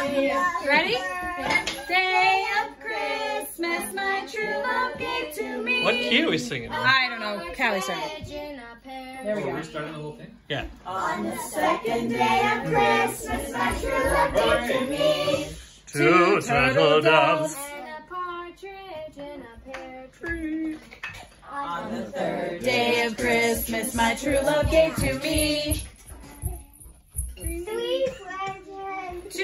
Ready? Day of Christmas, my true love gave to me. What key are we singing? I don't know. Callie started. There we Are go. we starting the whole thing? Yeah. On the second day of Christmas, my true love gave to me. Two turtle doves. And a partridge in a pear tree. On the third day of Christmas, my true love gave to me.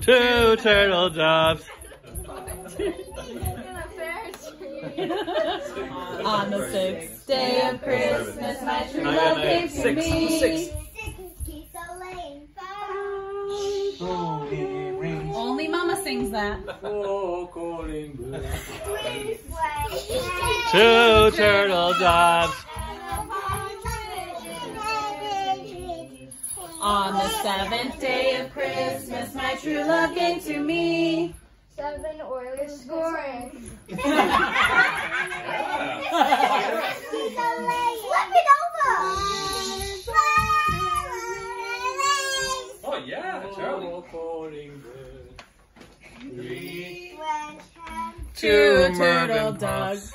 Two turtle doves. in a pear tree. On the sixth day of Christmas, my true love gave to me. six. Six geese a laying Only Mama sings that. Four calling birds. Three friends and Two turtle doves. On the seventh day of Christmas, my true love gave to me. Seven Oilers scoring. Flip it over. Oh yeah, Charlie. calling birds. Three. Two turtle doves.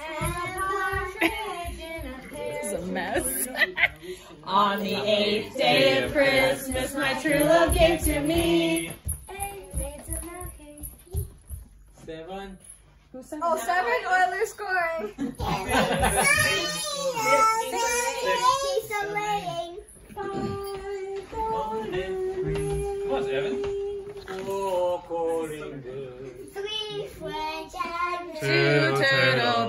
On the eighth day of Christmas, my true love gave to me. Seven. Who sang Oh, Oilers scoring. Come on, Evan. Four calling birds. Three French and Two turtle doves and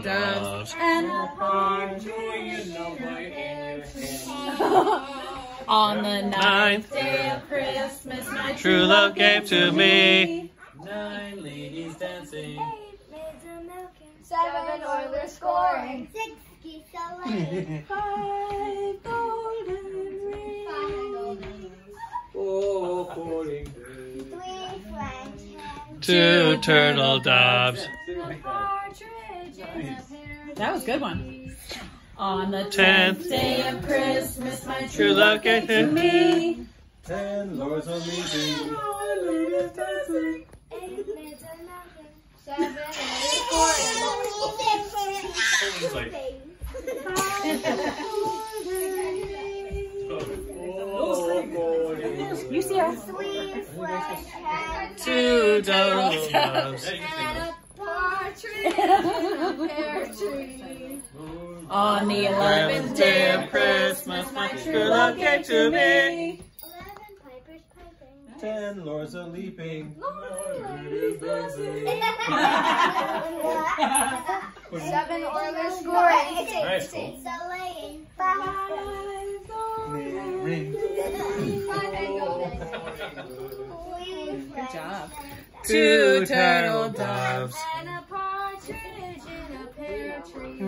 on the ninth day of Christmas, my True love gave to me. Nine ladies dancing. Seven Oilers scoring. Six geese a laying. Five golden rings. Five golden. Four calling birds. Three French hens. Two turtle doves. A partridge in a pear That was a good one. On the Tenth tenth day of Christmas, my True true love love gave gave to to me. Ten lords are leaving. Eight maids a milking. Seven Oilers scoring. Four calling birds. You see her? Three French hens. Two turtle doves. On the eleventh day of Christmas, my true love gave to me. Eleven pipers piping. Ten lords are leaping. Seven Oilers scoring. Nice. Six a laying. Five Ring. Five golden. Good job. Two turtle doves.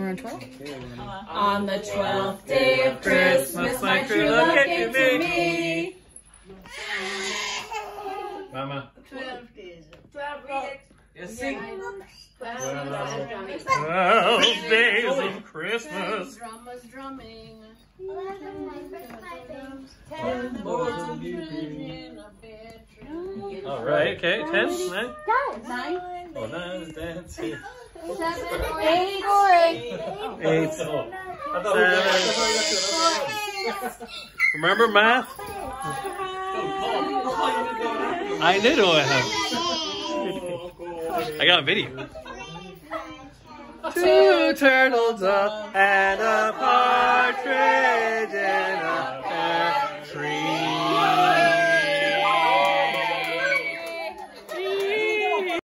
We're on twelve. On the twelfth day of Christmas, my true love gave to me. Mama. Yes, sing. Twelve days of Christmas. Drummers drumming. Eleven pipers piping. Ten lords are. All right. Okay. Ten. Nine. Nine. Oh, nine is dancing. Remember math? I did know I have. I got a video. Two turtles up and a a